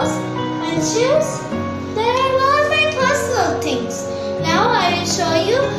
clothes and shoes. There are all my personal things. Now I will show you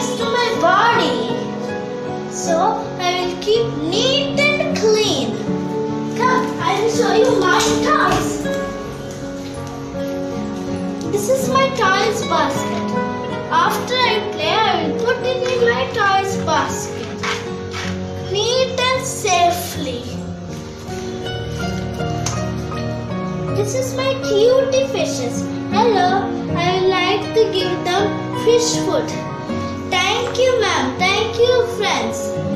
to my body. So I will keep neat and clean. Come, I will show you my toys. This is my toys basket. After I play, I will put it in my toys basket. Neat and safely. This is my cutie fishes. Hello, I would like to give them fish food. You, friends.